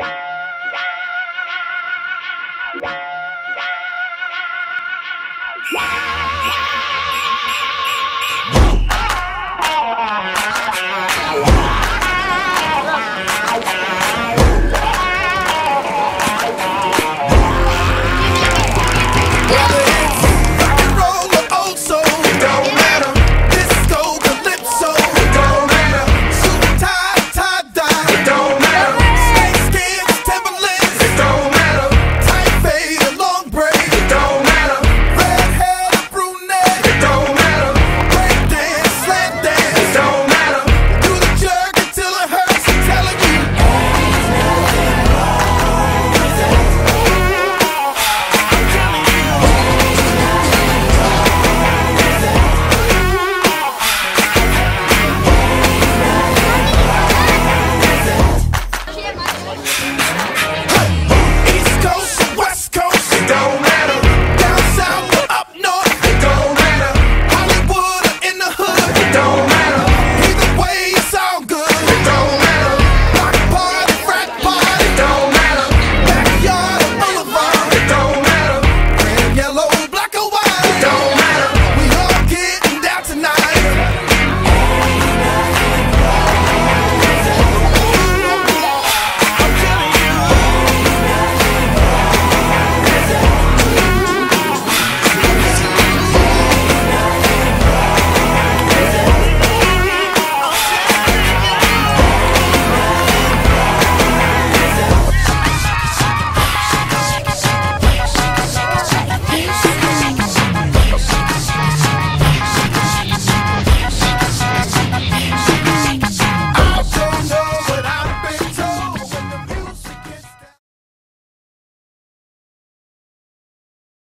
Bye.